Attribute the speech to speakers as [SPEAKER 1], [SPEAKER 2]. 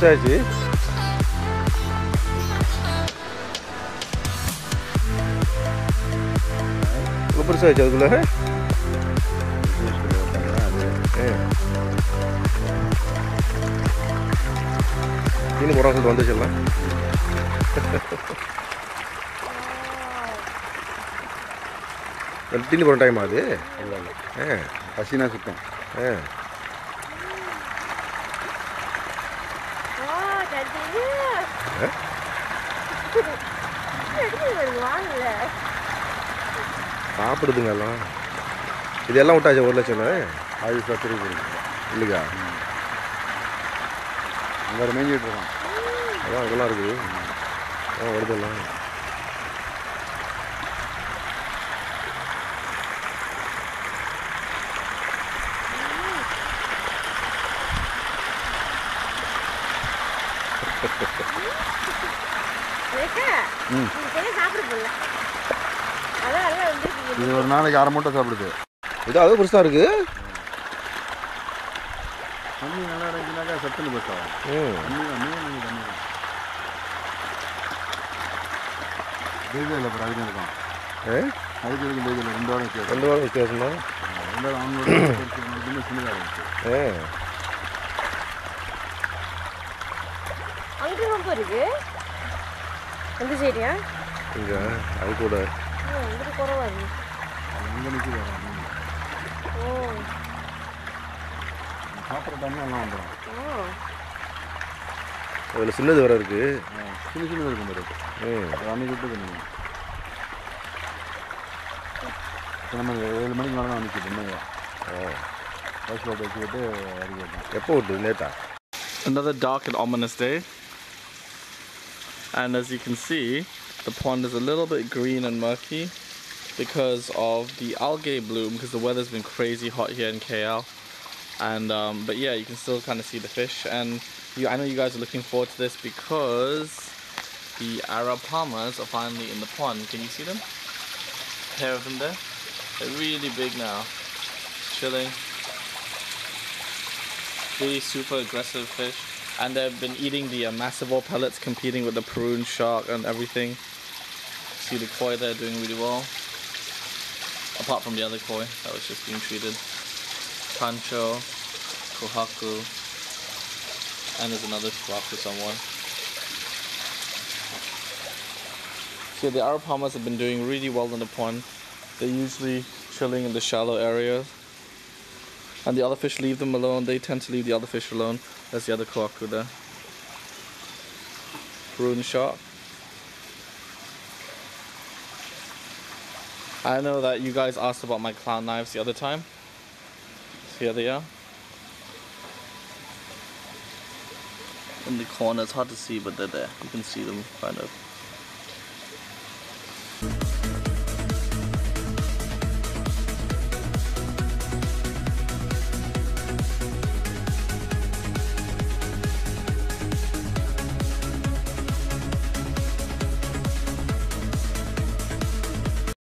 [SPEAKER 1] 써야지 얼굴
[SPEAKER 2] 써야지 얼굴로 해? 예. 얘는 뭐라고
[SPEAKER 3] 해서
[SPEAKER 2] 만드실라?
[SPEAKER 4] తిండి కొనటాయి మాది పసినా సుఖం
[SPEAKER 2] சாப்பிடுதுங்க எல்லாம் இதெல்லாம் விட்டாச்சு ஒரு லட்சம்
[SPEAKER 3] அது சத்துரு அங்கே ஒரு மேய்ஞ்சிட்டு இருக்கோம்
[SPEAKER 2] அதான் இதெல்லாம் இருக்குது. ஆ வருதெல்லாம்.
[SPEAKER 4] ரேகா,
[SPEAKER 3] இது ஒரு நாளைக்கு அரை மூட்டை சாப்பிடுது.
[SPEAKER 2] இது அது பெருசாக இருக்குது
[SPEAKER 3] தண்ணி நல்லா இருந்துச்சுனாக்கா சத்துன்னு பேசுவோம் இல்லை அப்புறம் அதுக்கு இருக்கும்.
[SPEAKER 2] ஏ?
[SPEAKER 3] அதுக்கு இருக்கும் இல்லை ரெண்டு வாரம் வச்சு
[SPEAKER 2] ரெண்டு வாரம் வித்தியாசம்? தான்
[SPEAKER 3] ரெண்டு வாரம் அவங்களோட சின்னதாக இருந்துச்சு
[SPEAKER 2] ஏ.
[SPEAKER 4] அங்க ரொம்ப இருக்கு. அந்த சைடியா?
[SPEAKER 2] இங்கே அது கூட.
[SPEAKER 4] இங்கிட்டு குறவா இருக்கு
[SPEAKER 3] அங்கே நிற்கிது மீன்
[SPEAKER 4] ஓ.
[SPEAKER 3] சாப்பிட்ற தண்ணி எல்லாம் வந்துடும்
[SPEAKER 4] ஓ.
[SPEAKER 2] அதில் சின்னது வேறு இருக்குது
[SPEAKER 3] சின்ன சின்னதாக இருக்கும் பாரு.
[SPEAKER 2] ம்
[SPEAKER 3] அன்னைக்கு விட்டு நம்ம ஏழு மணிக்கு மேலே தான் ஃபர்ஸ்ட் ரோட் வச்சுக்கிட்டு இறக்கி வைப்போம்.
[SPEAKER 2] எப்போ விட்டுது நேத்தா?
[SPEAKER 5] Another dark and ominous day. And as you can see, the pond is a little bit green and murky because of the algae bloom because the weather's been crazy hot here in KL. And um, but yeah, you can still kind of see the fish. And you, I know you guys are looking forward to this because the arapaimas are finally in the pond. Can you see them? A pair of them there. They're really big now, chilling really super aggressive fish and they've been eating the uh, massivore pellets competing with the paroon shark and everything. See the koi there doing really well. Apart from the other koi that was just being treated. Tancho kohaku and there's another kohaku somewhere so the arapaimas have been doing really well in the pond. They're usually chilling in the shallow areas and the other fish leave them alone. They tend to leave the other fish alone. There's the other kohaku there. Rune shark. I know that you guys asked about my clown knives the other time. Here they are. In the corner, it's hard to see, but they're there. You can see them kind of.